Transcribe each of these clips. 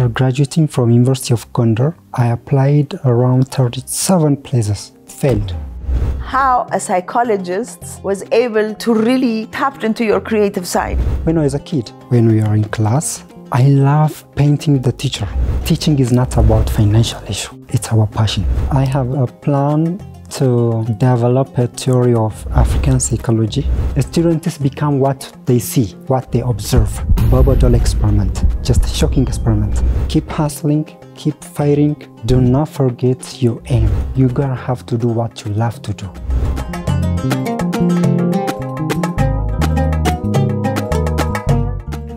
After graduating from University of Gondar, I applied around 37 places, failed. How a psychologist was able to really tap into your creative side. When I was a kid, when we are in class, I love painting the teacher. Teaching is not about financial issue, it's our passion. I have a plan to develop a theory of African psychology. Students become what they see, what they observe. Bobo doll experiment, just a shocking experiment. Keep hustling, keep fighting. Do not forget your aim. You gotta have to do what you love to do.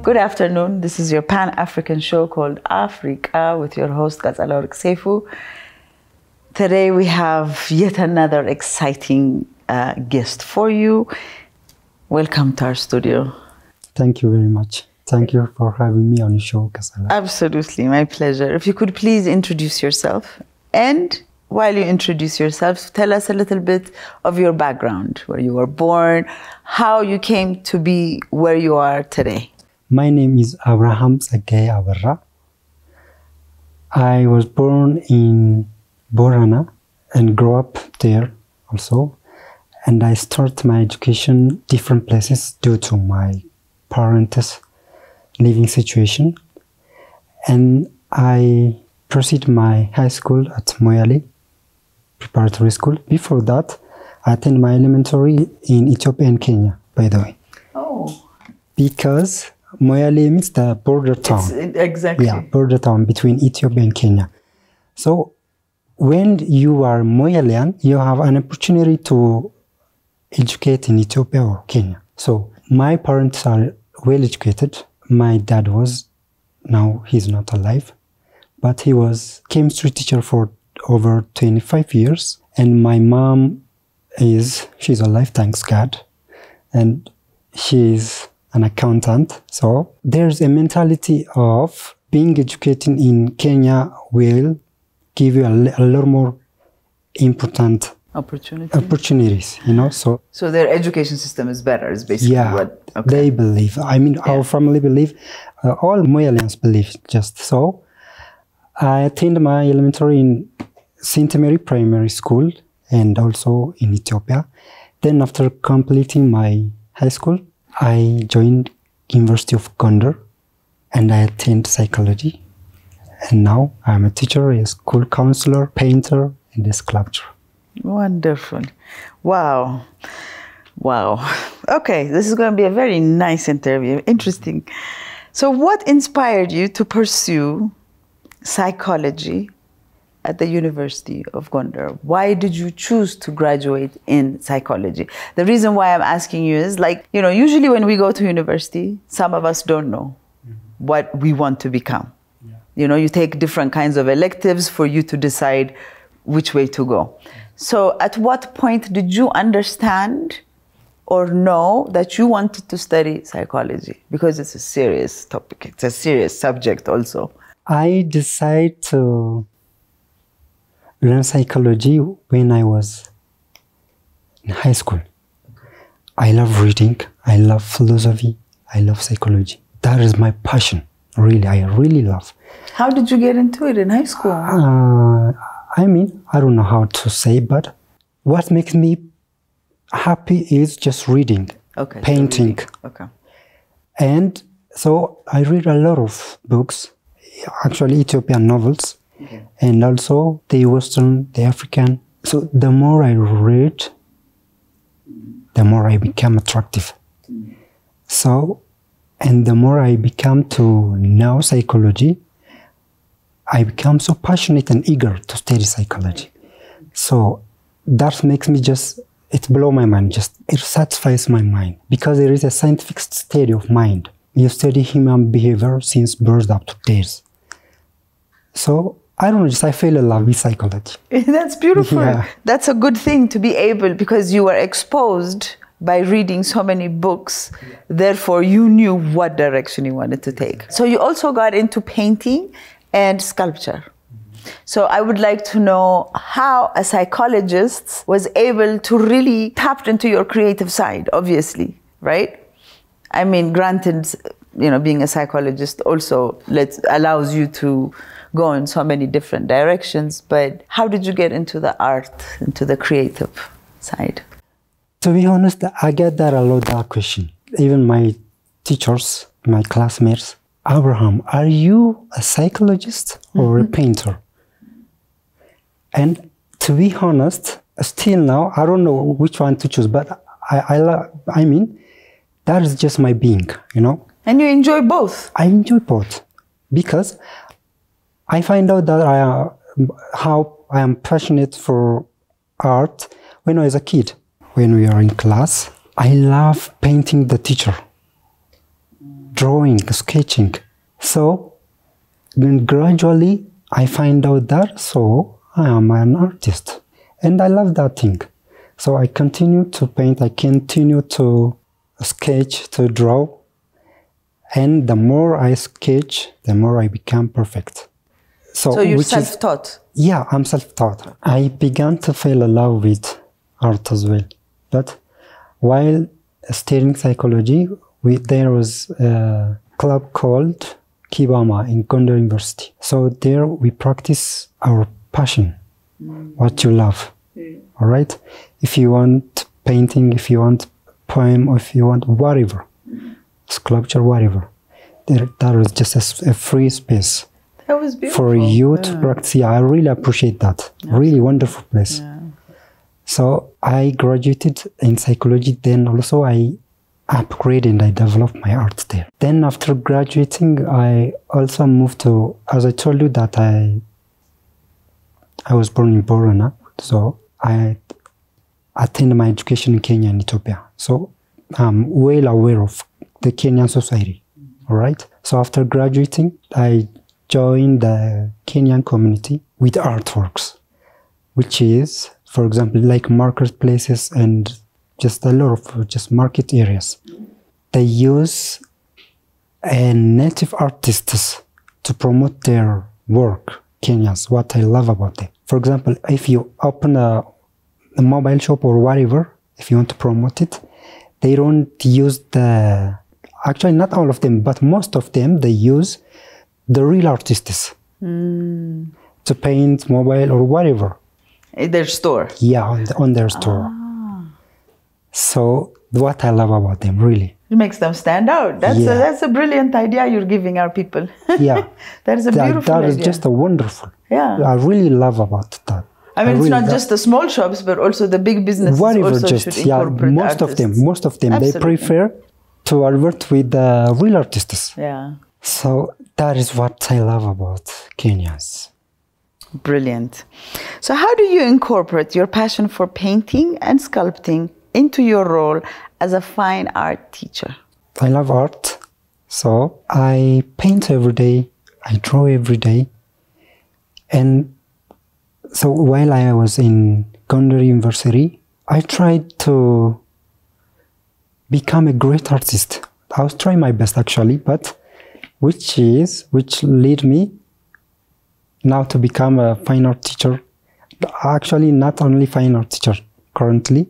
Good afternoon. This is your Pan African show called Africa with your host Gazalork Seifu. Today we have yet another exciting uh, guest for you. Welcome to our studio. Thank you very much. Thank you for having me on the show, Kasala. Absolutely, my pleasure. If you could please introduce yourself and while you introduce yourself, tell us a little bit of your background, where you were born, how you came to be where you are today. My name is Abreham Sagay Abarra. I was born in Borana and grow up there also. And I start my education different places due to my parents' living situation. And I proceed my high school at Moyale Preparatory School. Before that, I attend my elementary in Ethiopia and Kenya, by the way. Oh, Because Moyale means the border town. exactly. Yeah, border town between Ethiopia and Kenya. So when you are Moyalean, you have an opportunity to educate in Ethiopia or Kenya. So my parents are well educated. My dad was, now he's not alive, but he was chemistry teacher for over 25 years. And my mom is, she's alive, thanks God. And she's an accountant. So there's a mentality of being educated in Kenya will give you a, a lot more important Opportunity. opportunities, you know. So so their education system is better, is basically yeah, what. Okay. they believe. I mean, our family believe, uh, all Moyalians believe. Just so, I attended my elementary in Saint Mary Primary School and also in Ethiopia. Then, after completing my high school, I joined University of Gondar, and I attend psychology. And now I'm a teacher, a school counselor, painter, and a sculptor. Wonderful. Wow. Wow. Okay, this is going to be a very nice interview. Interesting. So, what inspired you to pursue psychology at the University of Gondar? Why did you choose to graduate in psychology? The reason why I'm asking you is like, you know, usually when we go to university, some of us don't know mm-hmm. what we want to become. You know, you take different kinds of electives for you to decide which way to go. So, at what point did you understand or know that you wanted to study psychology? Because it's a serious topic, it's a serious subject also. I decided to learn psychology when I was in high school. I love reading, I love philosophy, I love psychology. That is my passion, really, I really love. How did you get into it in high school? Uh, I mean, I don't know how to say, but what makes me happy is just reading, Okay. so painting. reading. Okay. And so I read a lot of books, actually Ethiopian novels, and also the Western, the African. So the more I read, the more I become attractive. So, and the more I become to know psychology, I become so passionate and eager to study psychology. So that makes me just it blow my mind just it satisfies my mind because there is a scientific study of mind you study human behavior since birth up to death so i don't know just i fell in love with psychology That's beautiful. Yeah. That's a good thing to be able because you were exposed by reading so many books. Therefore, you knew what direction you wanted to take. So, you also got into painting and sculpture. So, I would like to know how a psychologist was able to really tap into your creative side, obviously, right? I mean, granted, you know, being a psychologist also lets, allows you to go in so many different directions. But how did you get into the art, into the creative side? To be honest, I get that a lot, that question. Even my teachers, my classmates, Abreham, are you a psychologist or a mm-hmm. painter? And to be honest, still now, I don't know which one to choose, but I, I, I mean, that is just my being, you know? And you enjoy both. I enjoy both because I find out that I am, how I am passionate for art when I was a kid. When we are in class, I love painting the teacher, drawing, sketching. So then gradually I find out that so I am an artist and I love that thing. So I continue to paint, I continue to sketch, to draw, and the more I sketch, the more I become perfect. So you're which is- self-taught. yeah, I'm self-taught. I began to fall in love with art as well. But while studying psychology, we, there was a club called Kibama in Gondar University. So there we practice our passion, mm. what you love. All right? If you want painting, if you want poem, or if you want whatever, mm-hmm. sculpture, whatever, there, that was just a free space That was beautiful. for you to practice. Yeah, I really appreciate that. Really wonderful place. So I graduated in psychology. Then also I upgraded and I developed my art there. Then after graduating, I also moved to. As I told you that I I was born in Borana, so I attended my education in Kenya and Ethiopia. So I'm well aware of the Kenyan society. All right. So after graduating, I joined the Kenyan community with artworks, which is, for example, like marketplaces and just a lot of just market areas. They use uh, native artists to promote their work. Kenyans, what I love about it. For example, if you open a, a mobile shop or whatever, if you want to promote it, they don't use the actually not all of them, but most of them they use the real artists to paint mobile or whatever. Their store. Yeah, on, the, on their store. Ah. So what I love about them, really. It makes them stand out. That's a, that's a brilliant idea you're giving our people. Yeah. that is a that, beautiful that is idea. just a wonderful. Yeah. I really love about that. I mean, it's really not just the small shops, but also the big businesses whatever also just should yeah incorporate most of them most of them they prefer to advert with the real artists Yeah, so that is what i love about kenyans brilliant. So, how do you incorporate your passion for painting and sculpting into your role as a fine art teacher? i love art so i paint every day i draw every day and so while i was in gondar university i tried to become a great artist i was trying my best actually but which is which led me now to become a fine art teacher actually not only fine art teacher currently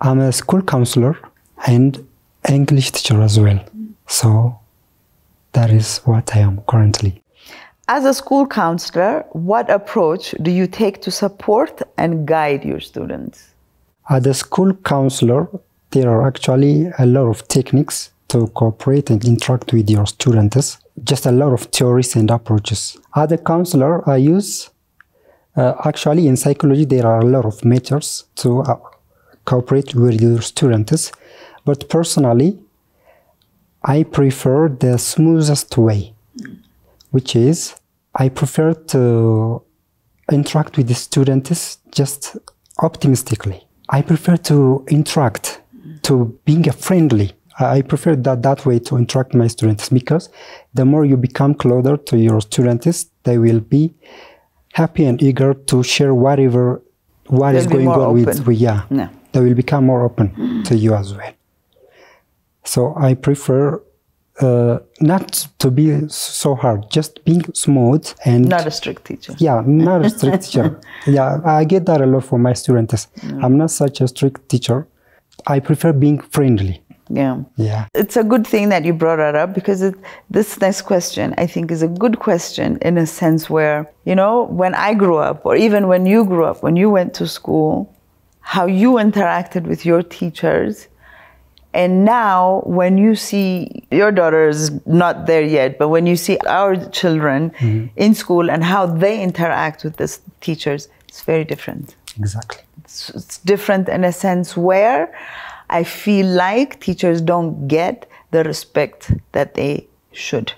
i'm a school counselor and english teacher as well so that is what i am currently As a school counselor, what approach do you take to support and guide your students? As a school counselor, there are actually a lot of techniques to cooperate and interact with your students. Just a lot of theories and approaches. As a counselor, I use uh, actually in psychology there are a lot of methods to uh, cooperate with your students, but personally, I prefer the smoothest way, which is I prefer to interact with the students just optimistically. I prefer to interact, to being a friendly. I prefer that that way to interact with my students because the more you become closer to your students, they will be happy and eager to share whatever what is They'll be going on with, open. with yeah. Yeah. They will become more open to you as well. So I prefer uh, not to be so hard, just being smooth and Not a strict teacher. yeah, not a strict teacher. Yeah, I get that a lot from my students. I'm not such a strict teacher. I prefer being friendly. Yeah. Yeah. It's a good thing that you brought that up because it, this next question, I think, is a good question in a sense where, you know, when I grew up, or even when you grew up, when you went to school, how you interacted with your teachers. And now, when you see your daughter is not there yet, but when you see our children mm-hmm. in school and how they interact with the teachers, it's very different Exactly. it's, it's different in a sense where I feel like teachers don't get the respect that they should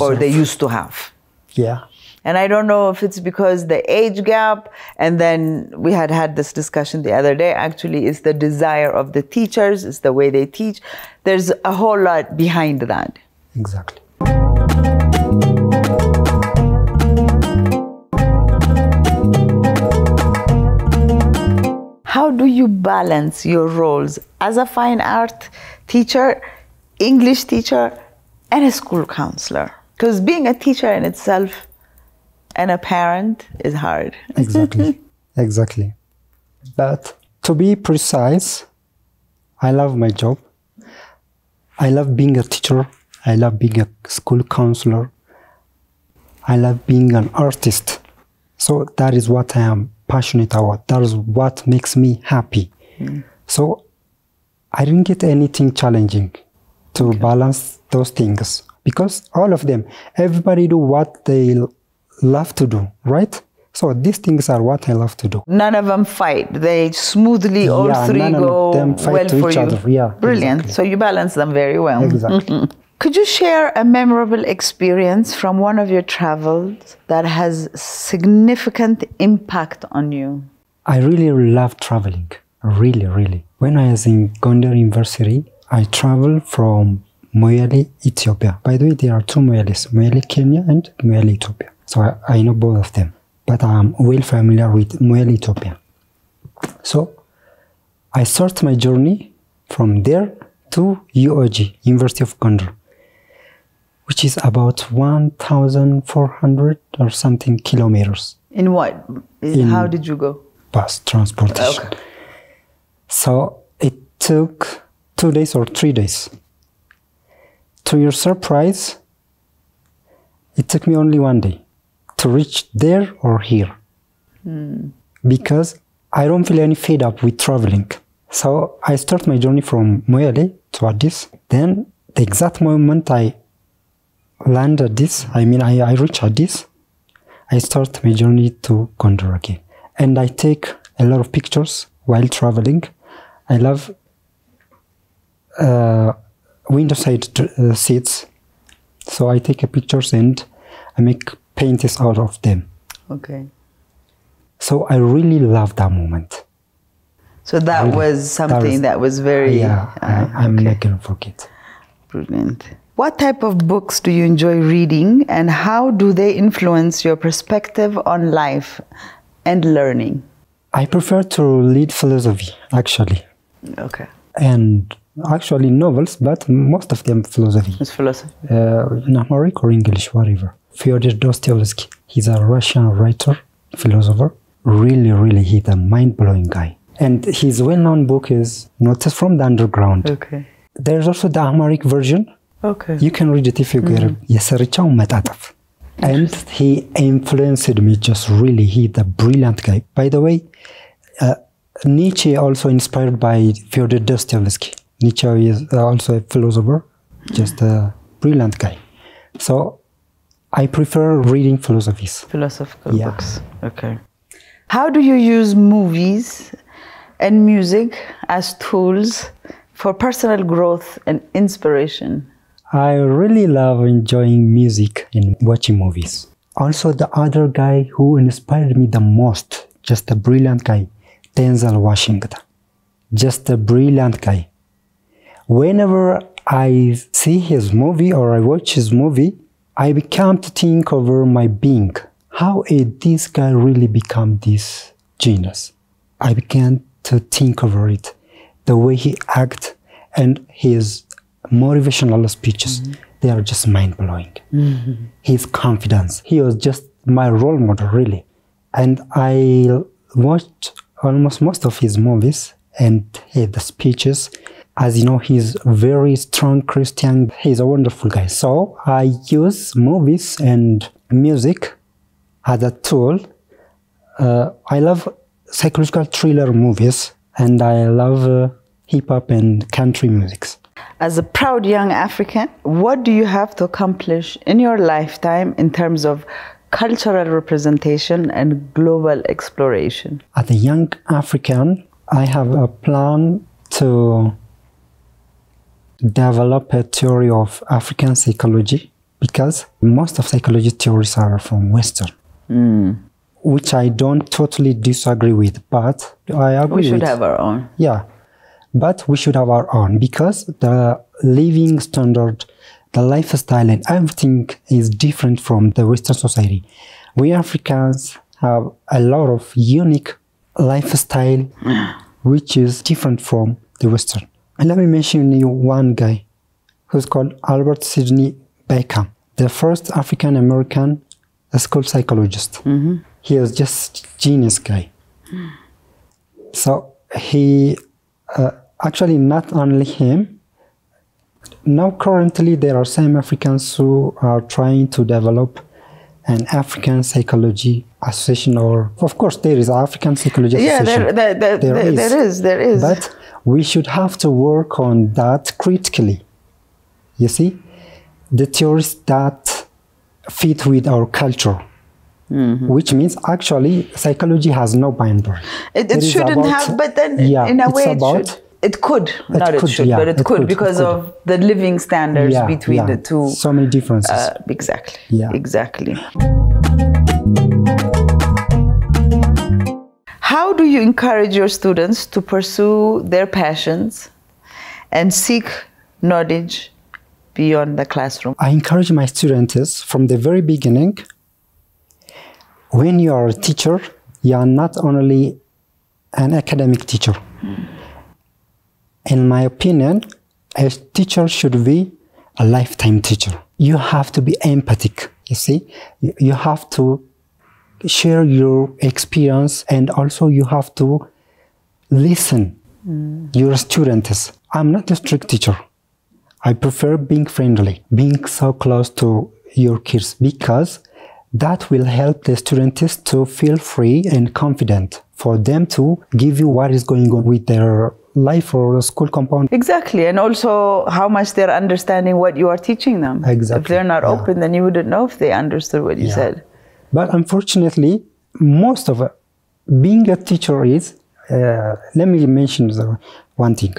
or they used to have. Yeah. And I don't know if it's because the age gap, and then we had had this discussion the other day. Actually, it's the desire of the teachers, it's the way they teach. There's a whole lot behind that. Exactly. How do you balance your roles as a fine art teacher, English teacher, and a school counselor? Because being a teacher in itself and a parent is hard. Exactly. exactly. But to be precise, I love my job. I love being a teacher. I love being a school counselor. I love being an artist. So that is what I am passionate about. That is what makes me happy. So I didn't get anything challenging to balance those things because all of them, everybody do what they love to do, right? So these things are what I love to do. None of them fight. They smoothly, all Yeah, three none of go them fight well for each you. other. Yeah, Brilliant. exactly. So you balance them very well. Exactly. Could you share a memorable experience from one of your travels that has significant impact on you? I really love traveling. Really, really. When I was in Gondar University, I traveled from Moyale, Ethiopia. By the way, there are two Moyales, Moyale, Kenya and Moyale, Ethiopia. So I, I know both of them, but I'm well familiar with Moyale, Ethiopia. So I start my journey from there to UOG, University of Gondar, which is about 1,400 or something kilometers In what? How did you go? bus transportation. Okay. So it took two days or three days. To your surprise, it took me only one day to reach there or here. Hmm. Because I don't feel any fed up with traveling. So I start my journey from Moyale to Addis. Then the exact moment I land at this, I mean I, I reach at this, I start my journey to Gondar again. And I take a lot of pictures while traveling. I love uh, window side uh, seats. So I take a pictures and I make paintings out of them. Okay. So I really love that moment. So that Really? was something was- that was very yeah, uh, I, I'm okay. not gonna forget. Brilliant. What type of books do you enjoy reading and how do they influence your perspective on life and learning? I prefer to read philosophy actually, Okay. and actually novels, but most of them philosophy. It's philosophy. uh, in Amharic or English, whatever. Fyodor Dostoevsky. He's a Russian writer, philosopher. Really, really, he's a mind-blowing guy. And his well-known book is Notes from the Underground. Okay. There's also the Amharic version. Okay. You can read it if you get it. የሰርቻው መጣጠፍ. And he influenced me just really. He's a brilliant guy. By the way, uh, Nietzsche also inspired by Fyodor Dostoevsky. Nietzsche is also a philosopher, just a brilliant guy. So I prefer reading philosophies. Philosophical Yeah. books. Okay. How do you use movies and music as tools for personal growth and inspiration? I really love enjoying music and watching movies. Also, the other guy who inspired me the most, just a brilliant guy, Denzel Washington. Just a brilliant guy. Whenever I see his movie or I watch his movie, I become to think over my being. How did this guy really become this genius? I began to think over it, the way he act and his motivational speeches. They are just mind blowing. His confidence. He was just my role model, really. And I watched almost most of his movies and eh, the speeches. As you know, he's very strong Christian. He's a wonderful guy. So I use movies and music as a tool. Uh, I love psychological thriller movies and I love uh, hip hop and country musics. As a proud young African, what do you have to accomplish in your lifetime in terms of cultural representation and global exploration? As a young African, I have a plan to develop a theory of African psychology because most of psychology theories are from Western, which I don't totally disagree with, but I agree We should with. have our own. Yeah, but we should have our own because the living standard, the lifestyle, and everything is different from the Western society. We Africans have a lot of unique lifestyle, which is different from the Western. And let me mention you one guy who's called Albert Sidney Beckham, the first African American school psychologist. He is just genius guy. So he uh, actually not only him. Now currently there are some Africans who are trying to develop an African psychology association, or of course there is African psychology Yeah, association. there, there, there, there, there is. There is. But we should have to work on that critically. You see, the theories that fit with our culture. Mm-hmm. Which means actually psychology has no boundary. It, it, shouldn't about- have, but then yeah, in a way it about- should. It could, not could, it should, yeah, but it, it could, could, it because could. of the living standards yeah, between yeah. the two. So many differences. Uh, exactly. Yeah. Exactly. How do you encourage your students to pursue their passions and seek knowledge beyond the classroom? I encourage my students from the very beginning. When you are a teacher, you are not only an academic teacher. In my opinion, a teacher should be a lifetime teacher. You have to be empathic, you see? You- You have to share your experience and also you have to listen mm. your students. I'm not a strict teacher. I prefer being friendly, being so close to your kids because that will help the students to feel free and confident for them to give you what is going on with their life or school compound. Exactly, and also how much they're understanding what you are teaching them. Exactly. If they're not yeah. open, then you wouldn't know if they understood what you Yeah. said. But unfortunately, most of being a teacher is, uh, let me mention the one thing.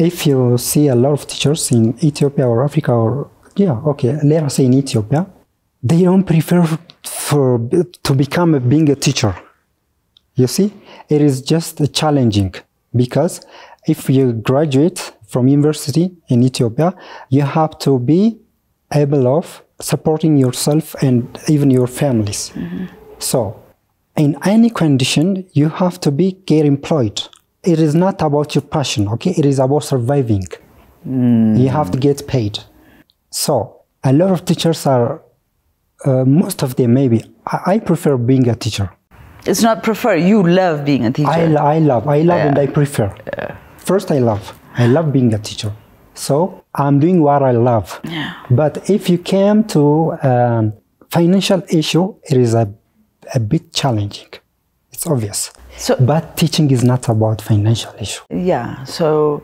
If you see a lot of teachers in Ethiopia or Africa or, yeah, okay, let us say in Ethiopia, they don't prefer for to become a, being a teacher. You see, it is just challenging because if you graduate from university in Ethiopia, you have to be able of supporting yourself and even your families. Mm-hmm. So, in any condition, you have to be get employed. It is not about your passion, okay? It is about surviving. You have to get paid. So, a lot of teachers are, uh, most of them maybe. I, I prefer being a teacher. It's not prefer. You love being a teacher. I, I love, I love and I prefer. First, I love. I love being a teacher. So I'm doing what I love. Yeah. But if you came to um, financial issue, it is a, a bit challenging. It's obvious. So- but teaching is not about financial issue. yeah. So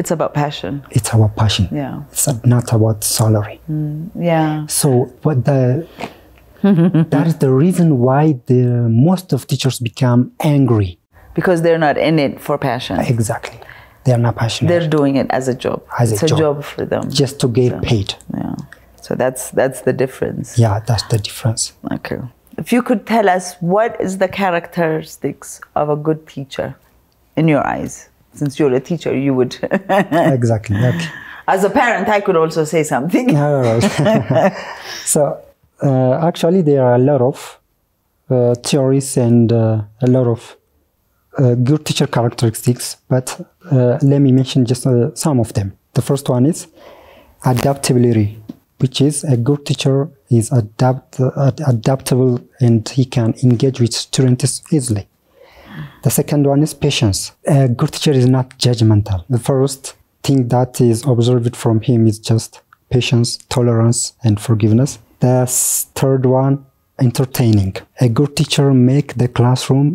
it's about passion. It's about passion. Yeah. It's not about salary. Mm, yeah. So what the that is the reason why the most of teachers become angry. Because they're not in it for passion. Exactly. They are not passionate. They're doing it as a job. As a it's a job. job for them. just to get paid. yeah. So that's that's the difference. Yeah, that's the difference. Okay. If you could tell us what is the characteristics of a good teacher in your eyes, since you're a teacher, you would. exactly. Okay. As a parent, I could also say something. So, uh, actually, there are a lot of uh, theories and uh, a lot of uh, good teacher characteristics, but uh, let me mention just uh, some of them. The first one is adaptability, which is a good teacher is adapt, uh, adaptable and he can engage with students easily. The second one is patience. A good teacher is not judgmental. The first thing that is observed from him is just patience, tolerance, and forgiveness. The third one, entertaining. A good teacher make the classroom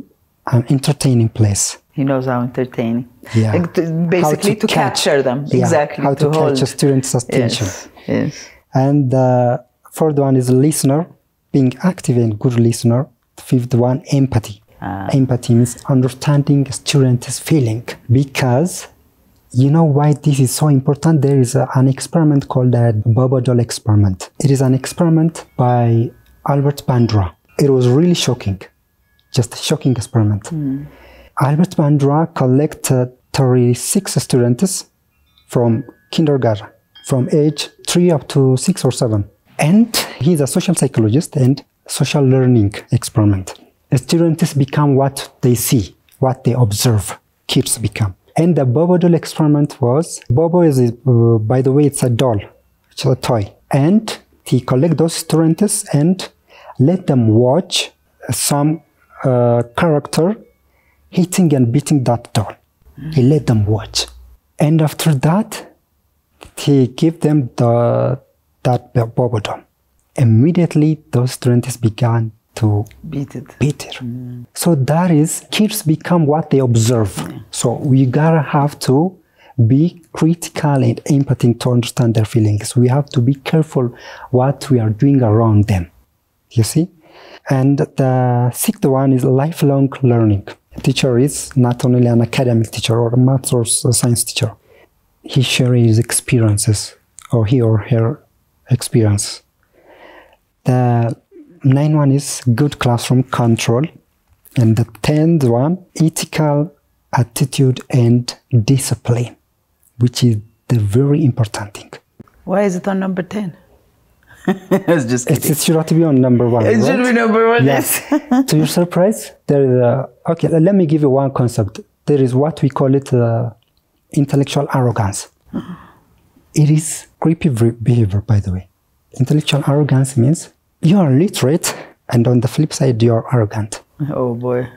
an entertaining place. He knows how entertaining. Yeah. Like to- basically to, catch- capture them. Yeah, Exactly. How to, hold. catch a student's attention. Yes. Yes. And the fourth one is listener, being active and good listener. The fifth one, empathy. Ah. Empathy means understanding a student's feeling. Because you know why this is so important? There is a- an experiment called the Bobo doll experiment. It is an experiment by Albert Bandura. It was really shocking, just a shocking experiment. Albert Bandura collected 36 students from kindergarten, from age three up to six or seven. And he's a social psychologist and social learning experiment. Students become what they see, what they observe. Kids become. And the Bobo doll experiment was Bobo is, uh, by the way, it's a doll, it's a toy. And he collect those students and let them watch some uh, character hitting and beating that doll. He let them watch. And after that, he gave them the that doll. Immediately, those students began to Beat it. beat it. Mm. So that is, kids become what they observe. Mm. So we gotta have to be critical and empathetic to understand their feelings. We have to be careful what we are doing around them. You see? And the sixth one is lifelong learning. A teacher is not only an academic teacher or a math or science teacher. He shares his experiences or he or her experience. The ninth one is good classroom control. And the tenth one, ethical attitude and discipline, which is the very important thing. Why is it on number 10? I was just It's, kidding. it should have to be on number one. It should be number one. Yes. Yes. to your surprise, there is a, okay, let me give you one concept. There is what we call it uh, intellectual arrogance. It is creepy behavior, by the way. Intellectual arrogance means you are literate, and on the flip side, you are arrogant. oh boy.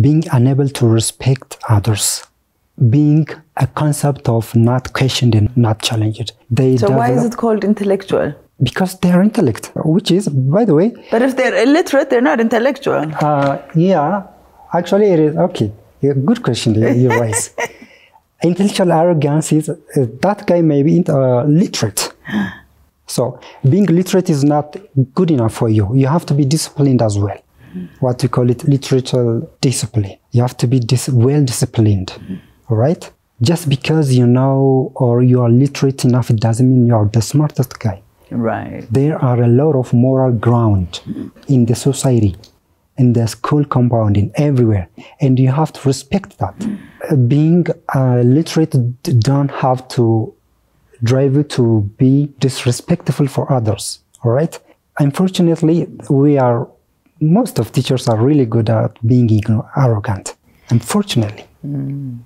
Being unable to respect others. Being a concept of not questioned and not challenged. They So why is it called intellectual? Because they are intellect, which is, by the way, But if they're illiterate, they're not intellectual. Uh, yeah, actually, it is okay. Good question you, you raise. Intellectual arrogance is uh, that guy may be uh, literate. So being literate is not good enough for you. You have to be disciplined as well. What we call it literature discipline. You have to be dis- well disciplined. All right. Just because you know or you are literate enough, it doesn't mean you are the smartest guy Right. there are a lot of moral ground in the society in the school compound, in everywhere. And you have to respect that. Uh, being uh, literate don't have to drive you to be disrespectful for others. All right. Unfortunately, we are most of teachers are really good at being arrogant. Unfortunately. Mm.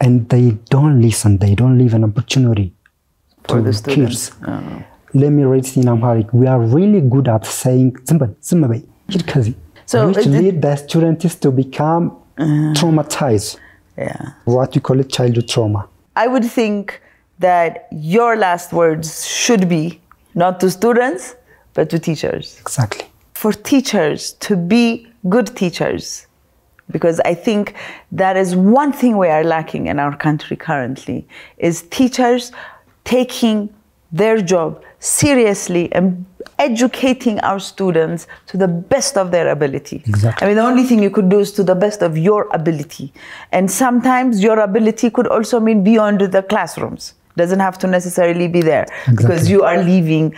And they don't listen. They don't leave an opportunity for to the students. Oh. Let me read in Amharic. We are really good at saying, "Zimbabwe, Zimbabwe, so which it- lead the students to become uh-huh. traumatized Yeah. what we call it childhood trauma I would think that your last words should be not to students, but to teachers. exactly For teachers to be good teachers, because I think that is one thing we are lacking in our country currently, is teachers taking their job seriously and educating our students to the best of their ability. Exactly. I mean, the only thing you could do is to the best of your ability. And sometimes your ability could also mean beyond the classrooms. Doesn't have to necessarily be there because you are leaving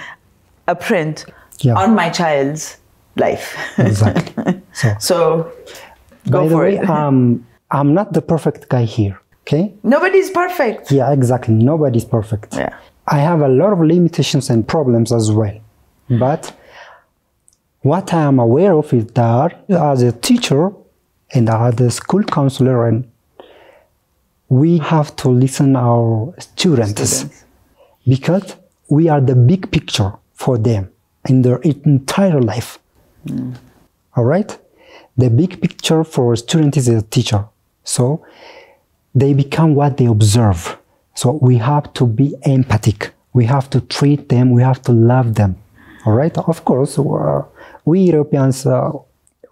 a print Yeah. on my child's life. exactly so so go by the for way it. um, i'm not the perfect guy here okay Nobody's perfect. yeah exactly nobody's perfect Yeah. i have a lot of limitations and problems as well but what i am aware of is that as a teacher and as a school counselor and we have to listen our students, Students. because we are the big picture for them in their entire life mm. all right the big picture for a student is a teacher. So they become what they observe. So we have to be empathic. We have to treat them. We have to love them. All right. Of course, uh, we Ethiopians, uh,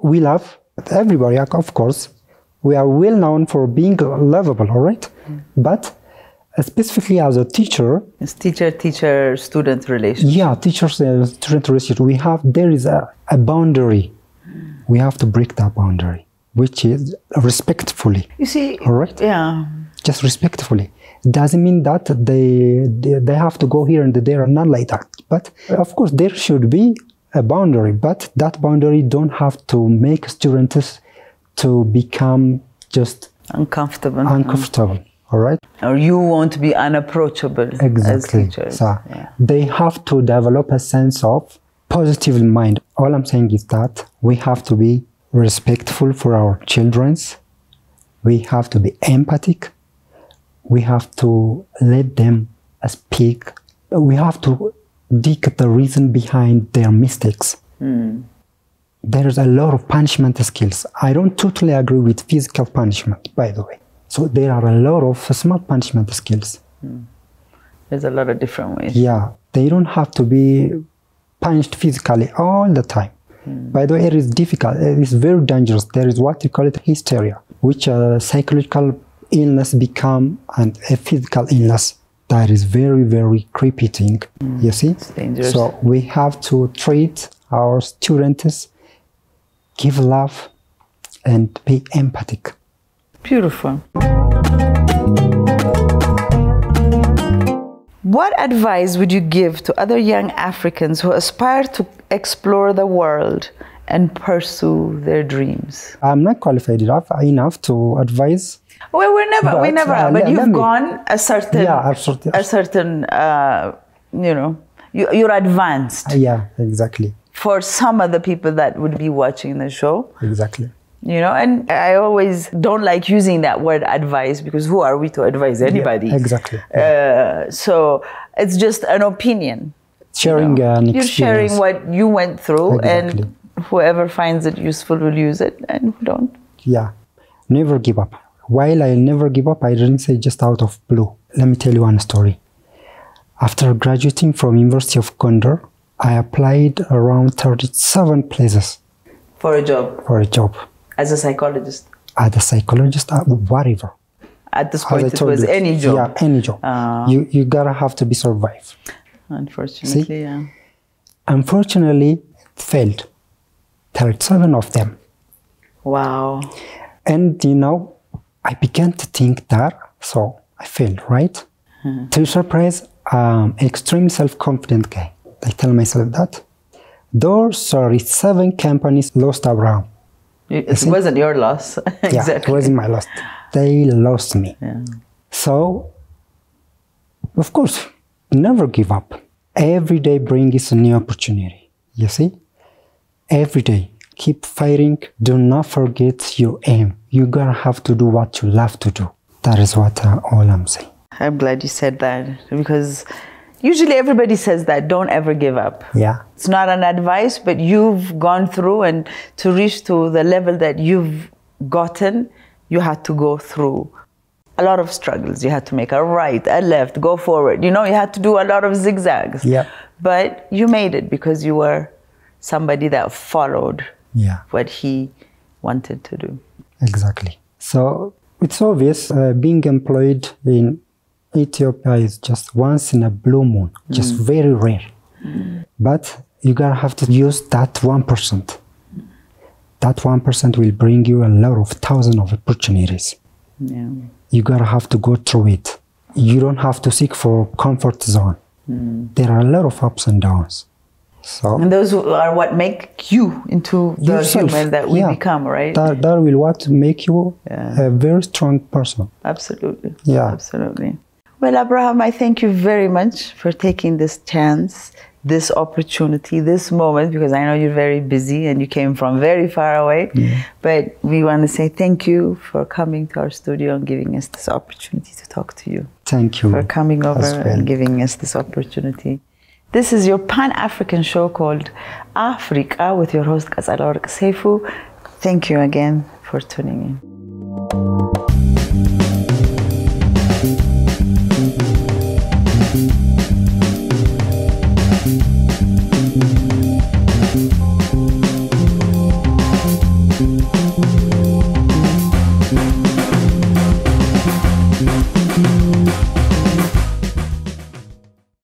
we love everybody. Uh, of course, we are well known for being lovable. All right. Mm. But uh, specifically as a teacher, It's teacher, teacher, student relationship. yeah, teachers and uh, student relationship, we have there is a, a boundary. Mm. We have to break that boundary, which is respectfully. You see, All right. yeah. just respectfully. Doesn't mean that they, they they have to go here and there, and not like that. But uh, of course, there should be a boundary. But that boundary don't have to make students to become just Uncomfortable. uncomfortable. All right. or you won't be unapproachable as Exactly. teachers. So Yeah. they have to develop a sense of positive mind. All I'm saying is that we have to be respectful for our childrens. We have to be empathic. We have to let them speak. We have to dig the reason behind their mistakes. Hmm. There's a lot of punishment skills. I don't totally agree with physical punishment, by the way. So there are a lot of smart punishment skills. Hmm. There's a lot of different ways. Yeah, they don't have to be punished physically all the time. Hmm. By the way, it is difficult. It is very dangerous. There is what you call it hysteria, which a psychological illness become and a physical illness. That is very, very creepy thing. Mm, you see? dangerous. So we have to treat our students, give love, and be empathic. Beautiful. What advice would you give to other young Africans who aspire to explore the world and pursue their dreams? I'm not qualified enough, enough to advise Well, we're never, we never uh, are, but you've me- gone a certain, Yeah, absolutely. a certain, uh, you know, you, you're advanced Yeah, exactly. for some of the people that would be watching the show. Exactly. You know, and I always don't like using that word advice because who are we to advise anybody? exactly. Uh, so it's just an opinion. Sharing you know. an You're experience. sharing what you went through, Exactly. and whoever finds it useful will use it, and who don't. Yeah, never give up. While I'll never give up, I didn't say just out of blue. Let me tell you one story. After graduating from University of Gondar, I applied around 37 places For a job for a job as a psychologist. as a psychologist, uh, whatever. At this point, it was you. any job. Yeah, any job. Ah. you you gotta have to be survive. Unfortunately, See? yeah. Unfortunately, it failed. 37 of them. Wow. And you know, I began to think that, so I failed, right? To your surprise, um, extreme self-confident guy. I tell myself that. Those 37 companies lost around. It, it wasn't your loss. exactly. Yeah, it wasn't my loss. They lost me. Yeah. So, of course, never give up. Every day brings a new opportunity. You see? Every day. Keep fighting. Do not forget your aim. You gonna have to do what you love to do. That is what uh, all I'm saying. I'm glad you said that because usually everybody says that don't ever give up. Yeah. It's not an advice, but you've gone through and to reach to the level that you've gotten, you had to go through a lot of struggles. You had to make a right, a left, go forward. You know, you had to do a lot of zigzags. Yeah. But you made it because you were somebody that followed Yeah. what he wanted to do. Exactly. So it's obvious uh, being employed in Ethiopia is just once in a blue moon, just very rare. But you gotta have to use that one percent. That one percent will bring you a lot of thousands of opportunities. Yeah. You gotta have to go through it. You don't have to seek for comfort zone. There are a lot of ups and downs. So And those are what make you into the yourself, human that we yeah, become, right? That, that will what make you Yeah. a very strong person. Absolutely. Yeah. Absolutely. Well, Abreham, I thank you very much for taking this chance, this opportunity, this moment, because I know you're very busy and you came from very far away. But we want to say thank you for coming to our studio and giving us this opportunity to talk to you, Thank you. for coming over well. and giving us this opportunity. This is your Pan African show called Afreeqa with your host Kazalork Seifu. Thank you again for tuning in.